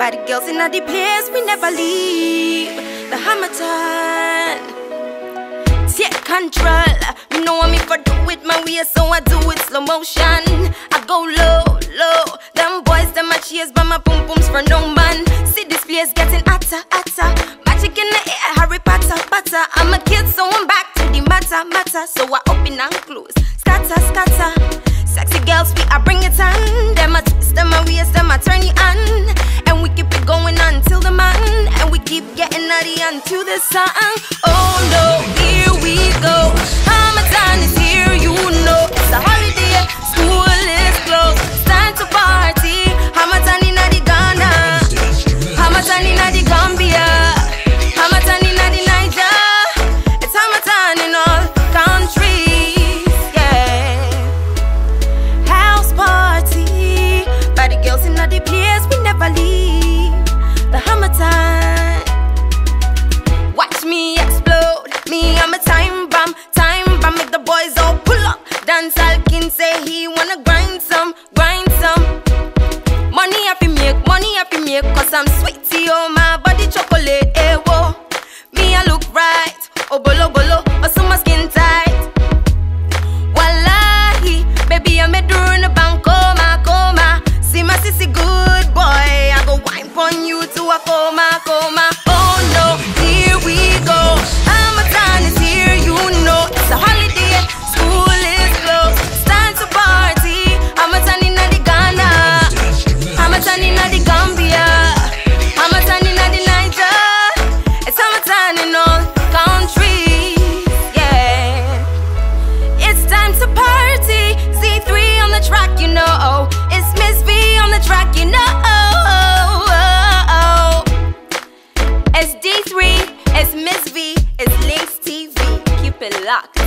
By the girls in the place, we never leave. The Harmattan. Take control. You know what me for do with my way, so I do it slow motion. I go low, low. Them boys, them my cheers, but my boom booms for no man. See this place getting hotter, hotter. Magic in the air, Harry Potter, Potter. I'm a kid, so I'm back to the matter, matter. So I open and close, scatter, scatter. Sun. Oh no, here we go. Make. Cause I'm sweetie, oh my body chocolate, eh, whoa. Me, I look right. Oh, bolo, D3, it's MzVee, it's Lynx TV. Keep it locked.